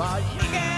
Well, you can